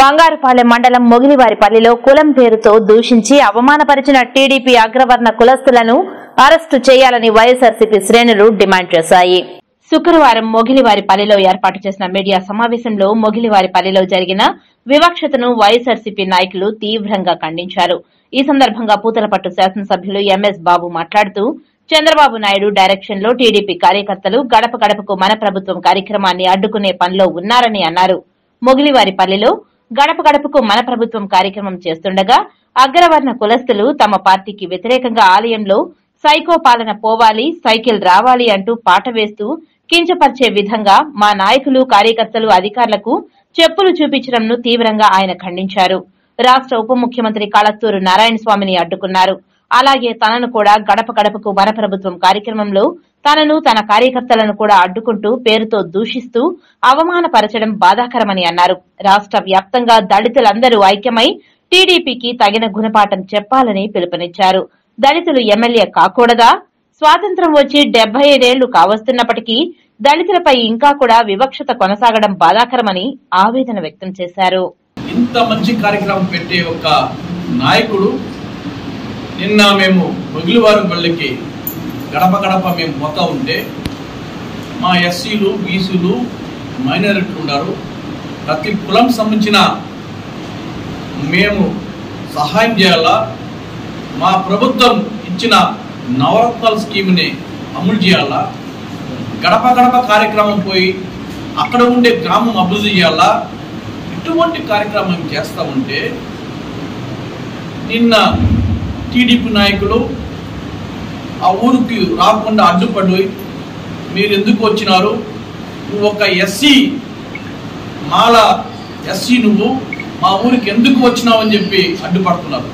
బంగారుపాలెం మండలం మొగిలివారిపల్లిలో కులం పేరుతో దూషించి అవమానపరిచిన టీడీపీ అగ్రవర్ణ కులస్తులను అరెస్టు చేయాలని వైఎస్ఆర్సీపీ శ్రేణులు డిమాండ్ చేశాయి. శుక్రవారం మొగిలివారిపల్లిలో ఏర్పాటు చేసిన మీడియా సమావేశంలో మొగిలివారిపల్లిలో జరిగిన వివక్షతను వైఎస్ఆర్సీపీ నాయకులు తీవ్రంగా ఖండించారు. ఈ సందర్భంగా పూతలపట్టు శాసనసభ్యులు ఎంఎస్ బాబు మాట్లాడుతూ చంద్రబాబు నాయుడు డైరెక్షన్లో టీడీపీ కార్యకర్తలు గడప గడపకు మన ప్రభుత్వం కార్యక్రమాన్ని అడ్డుకునే పనిలో ఉన్నారని అన్నారు. మొగిలివారిపల్లిలో గడప గడపకు మన ప్రభుత్వం కార్యక్రమం చేస్తుండగా అగ్రవర్ణ కులస్తులు తమ పార్టీకి వ్యతిరేకంగా ఆలయంలో సైకో పాలన పోవాలి సైకిల్ రావాలి అంటూ పాట వేస్తూ కించపరిచే విధంగా మా నాయకులు కార్యకర్తలు అధికారులకు చెప్పులు చూపించడంను తీవ్రంగా ఆయన ఖండించారు. రాష్ట్ర ఉప ముఖ్యమంత్రి కళత్తూరు నారాయణ స్వామిని అడ్డుకున్నారు. అలాగే తనను కూడా గడప గడపకు మన ప్రభుత్వం కార్యక్రమంలో తనను తన కార్యకర్తలను కూడా అడ్డుకుంటూ పేరుతో దూషిస్తూ అవమానపరచడం బాధాకరమని అన్నారు. రాష్ట్ర వ్యాప్తంగా దళితులందరూ ఐక్యమై టీడీపీకి తగిన గుణపాఠం చెప్పాలని పిలుపునిచ్చారు. దళితులు ఎమ్మెల్యే కాకూడదా? స్వాతంత్ర్యం వచ్చి డెబ్బై ఐదేళ్ళు కావస్తున్నప్పటికీ దళితులపై ఇంకా కూడా వివక్షత కొనసాగడం బాధాకరమని ఆవేదన వ్యక్తం చేశారు. ఇంత మంచి కార్యక్రమం పెట్టే ఒక నాయకుడు నిన్న మేము మొగిలివారం పల్లికి గడప గడప మేము పోతా ఉంటే మా ఎస్సీలు బీసీలు మైనారిటీలు ఉన్నారు ప్రతి కులం సంబంధించిన మేము సహాయం చేయాలా? మా ప్రభుత్వం ఇచ్చిన నవరత్నాల స్కీమ్ని అమలు చేయాలా? గడప గడప కార్యక్రమం పోయి అక్కడ ఉండే గ్రామం అభివృద్ధి చేయాలా? ఇటువంటి కార్యక్రమం చేస్తూ ఉంటే నిన్న టీడీపీ నాయకులు ఆ ఊరికి రాకుండా అడ్డుపడి మీరు ఎందుకు వచ్చినారు? నువ్వు ఒక ఎస్సీ మాల ఎస్సీ నువ్వు మా ఊరికి ఎందుకు వచ్చినావు అని చెప్పి అడ్డుపడుతున్నారు.